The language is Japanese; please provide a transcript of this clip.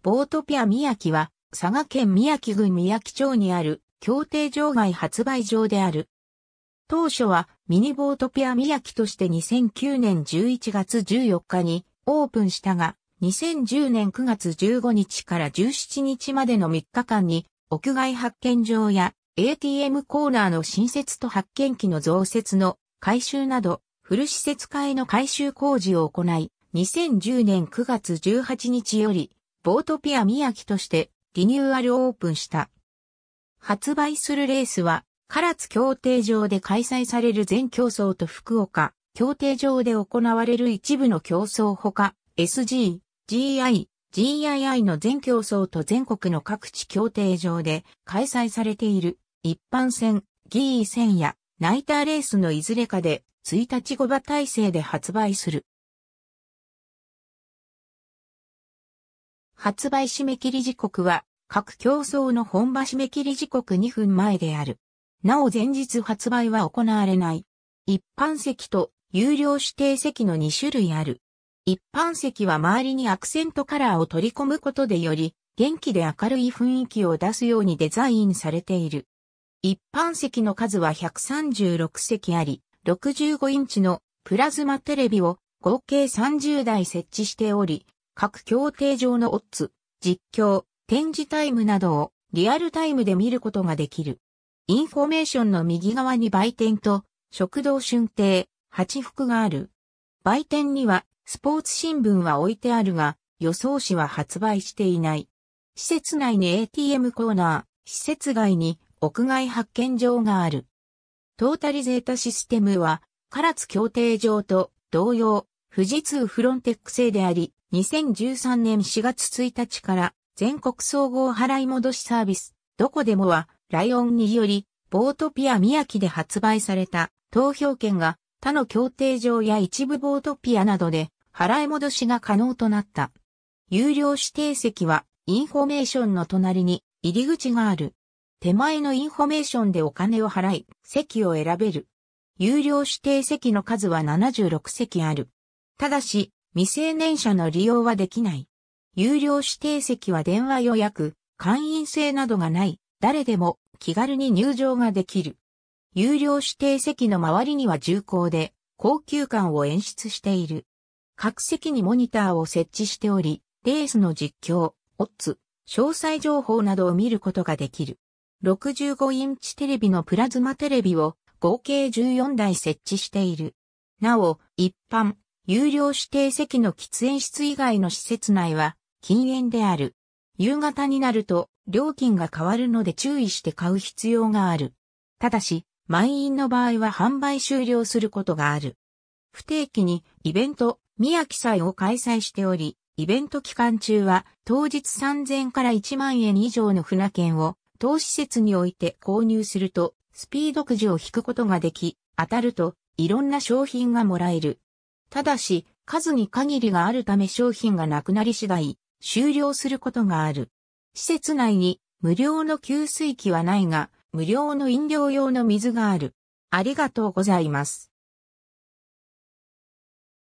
ボートピア宮城は、佐賀県宮城郡宮城町にある、協定場外発売場である。当初は、ミニボートピア宮城として2009年11月14日にオープンしたが、2010年9月15日から17日までの3日間に、屋外発見場や ATM コーナーの新設と発見機の増設の改修など、フル施設化への改修工事を行い、2010年9月18日より、ボートピア宮城としてリニューアルオープンした。発売するレースは、唐津協定場で開催される全競争と福岡、協定場で行われる一部の競争ほか、SG、GI、GII の全競争と全国の各地協定場で開催されている一般戦、ギー戦やナイターレースのいずれかで1日5馬体制で発売する。発売締め切り時刻は各競争の本場締め切り時刻2分前である。なお前日発売は行われない。一般席と有料指定席の2種類ある。一般席は周りにアクセントカラーを取り込むことでより元気で明るい雰囲気を出すようにデザインされている。一般席の数は136席あり、65インチのプラズマテレビを合計30台設置しており、各競艇場のオッズ、実況、展示タイムなどをリアルタイムで見ることができる。インフォメーションの右側に売店と食堂春亭、八福がある。売店にはスポーツ新聞は置いてあるが、予想紙は発売していない。施設内に ATM コーナー、施設外に屋外発券場がある。トータリゼータシステムは、唐津競艇場と同様、富士通フロンテック製であり、2013年4月1日から全国総合払い戻しサービス、どこでも払い ON により、ボートピアみやきで発売された投票券が他の競艇場や一部ボートピアなどで払い戻しが可能となった。有料指定席はインフォメーションの隣に入り口がある。手前のインフォメーションでお金を払い、席を選べる。有料指定席の数は76席ある。ただし、未成年者の利用はできない。有料指定席は電話予約、会員制などがない、誰でも気軽に入場ができる。有料指定席の周りには重厚で、高級感を演出している。各席にモニターを設置しており、レースの実況、オッズ、詳細情報などを見ることができる。65インチテレビのプラズマテレビを合計14台設置している。なお、一般、有料指定席の喫煙室以外の施設内は禁煙である。夕方になると料金が変わるので注意して買う必要がある。ただし、満員の場合は販売終了することがある。不定期にイベント、宮城祭を開催しており、イベント期間中は当日3000から1万円以上の船券を当施設において購入するとスピードくじを引くことができ、当たるといろんな商品がもらえる。ただし、数に限りがあるため商品がなくなり次第、終了することがある。施設内に無料の給水器はないが、無料の飲料用の水がある。ありがとうございます。